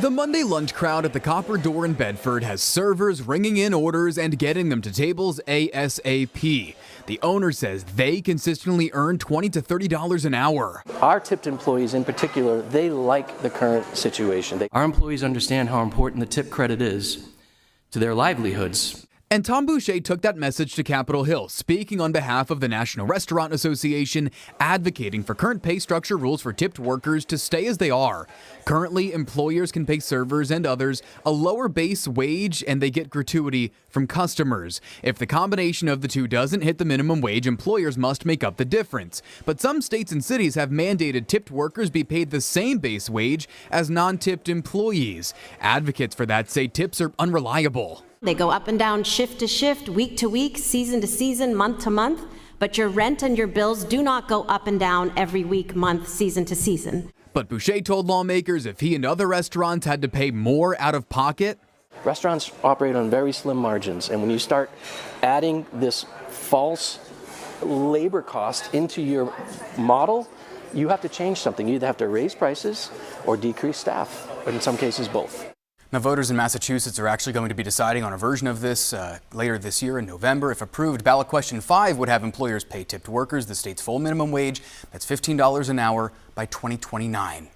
The Monday lunch crowd at the Copper Door in Bedford has servers ringing in orders and getting them to tables ASAP. The owner says they consistently earn 20 to $30 an hour. Our tipped employees in particular, they like the current situation. They Our employees understand how important the tip credit is to their livelihoods. And Tom Boucher took that message to Capitol Hill, speaking on behalf of the National Restaurant Association, advocating for current pay structure rules for tipped workers to stay as they are. Currently, employers can pay servers and others a lower base wage and they get gratuity from customers. If the combination of the two doesn't hit the minimum wage, employers must make up the difference. But some states and cities have mandated tipped workers be paid the same base wage as non tipped employees. Advocates for that say tips are unreliable. They go up and down, shift to shift, week to week, season to season, month to month, but your rent and your bills do not go up and down every week, month, season to season. But Boucher told lawmakers if he and other restaurants had to pay more out of pocket, restaurants operate on very slim margins, and when you start adding this false labor cost into your model, you have to change something. You either have to raise prices or decrease staff, but in some cases both. Now, voters in Massachusetts are actually going to be deciding on a version of this uh, later this year in November. If approved, ballot question 5 would have employers pay tipped workers the state's full minimum wage. That's $15 an hour by 2029.